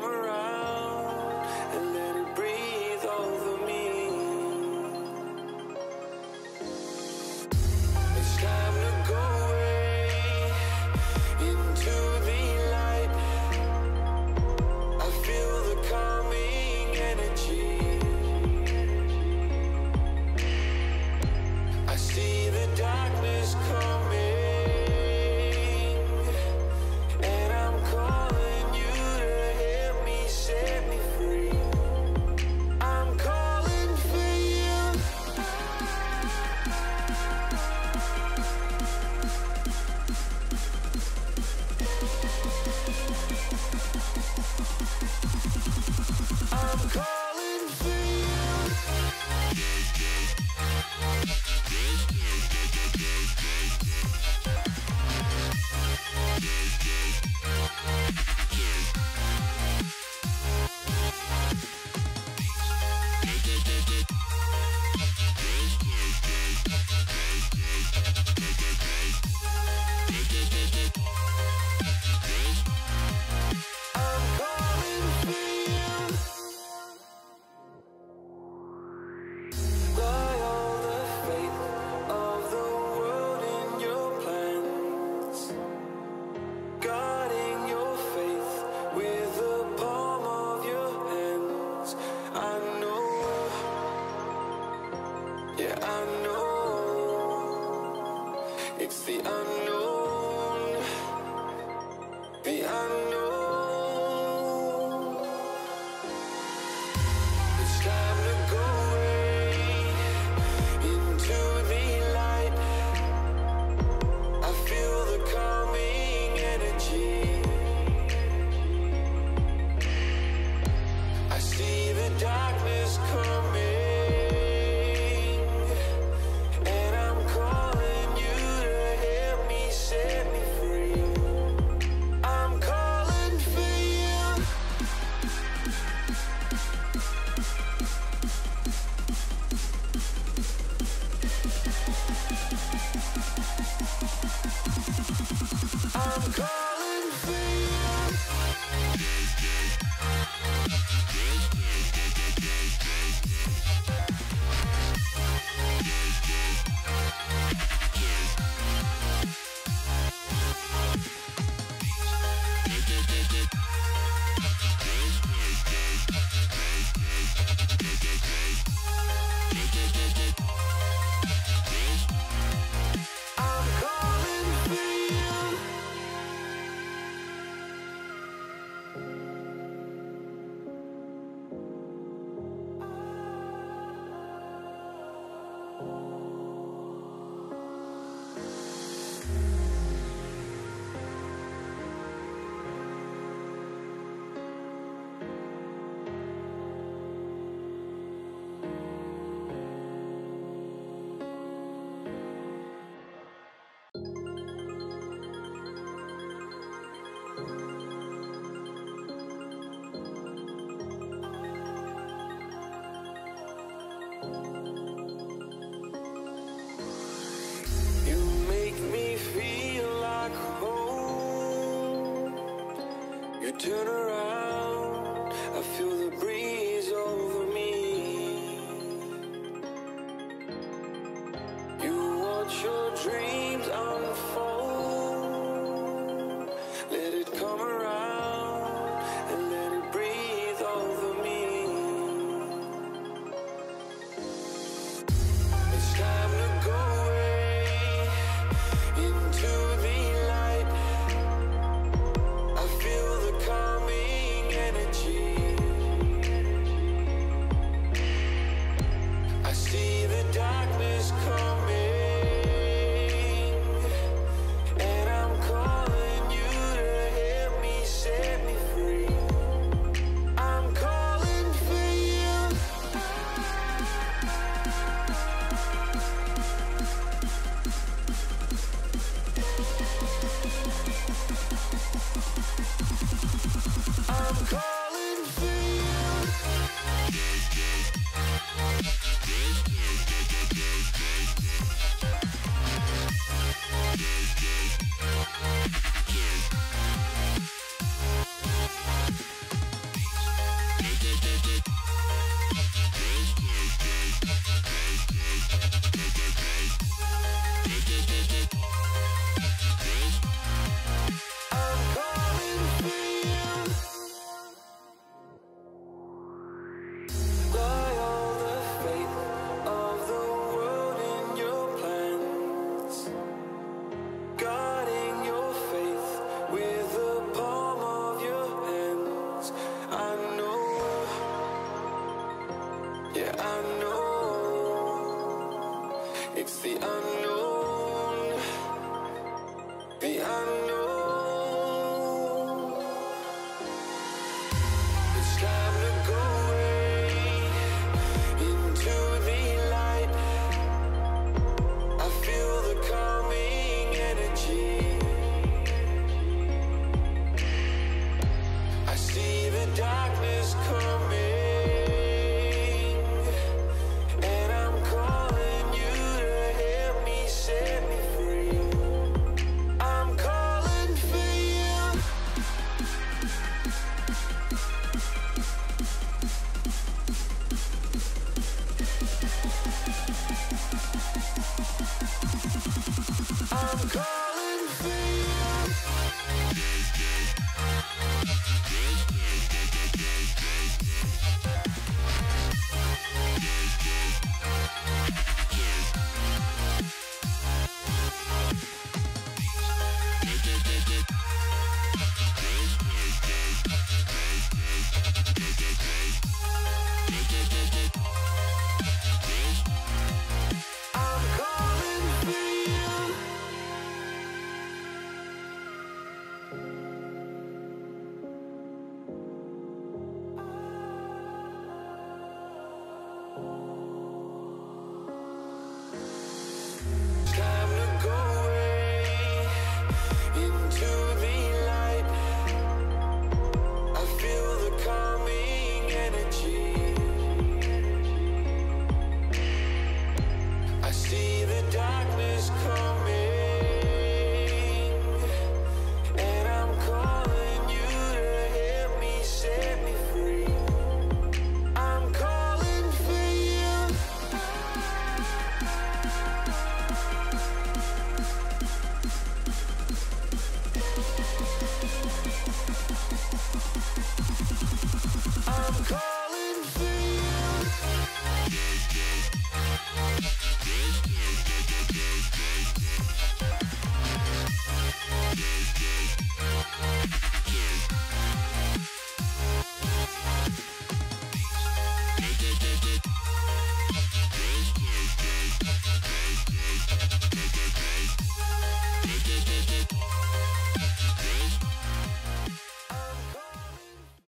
summer It's the unknown, the unknown. I'm